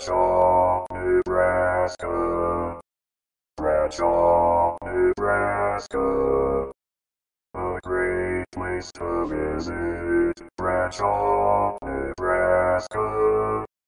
Bradshaw, Nebraska. Bradshaw, Nebraska. A great place to visit. Bradshaw,